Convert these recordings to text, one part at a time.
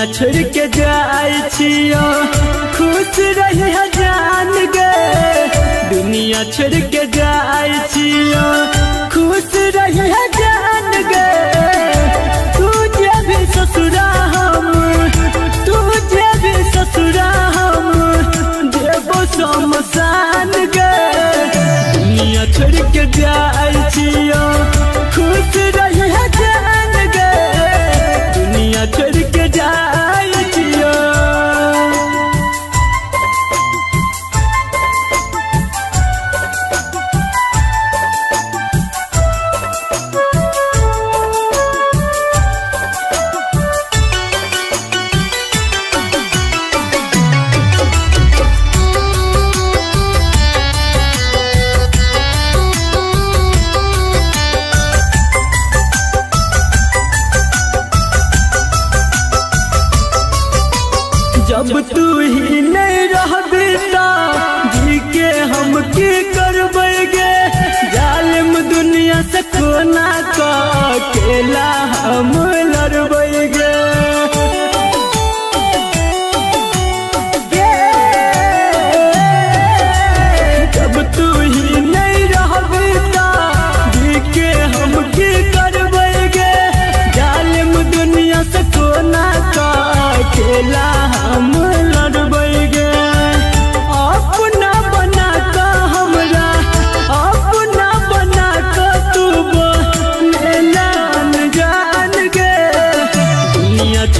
दुनिया छोड़ के छियो। खुश रही जान गे दुनिया छोड़ के जाय छियो। खुश रही जान गे तुझे भी ससुरा हम, तुझे भी ससुरा हम देवो शमशान गे दुनिया छोड़ के जाय जब तू ही नहीं रह ता जी के हम की करबेगे? जालिम दुनिया से कोना का अकेला हम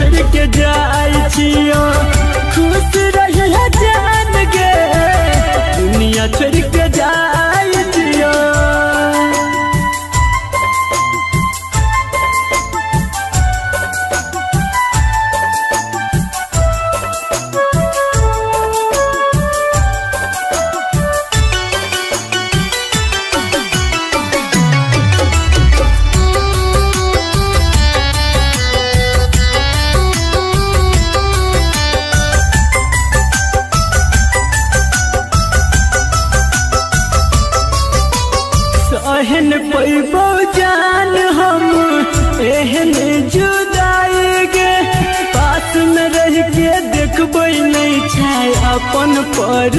छोड़ के छियो। खुश रही जान गे। दुनिया छोड़ सहन पैबो जान हम, एहन जुदाई गे पास में रह के देखबे नहीं छाय अपन पर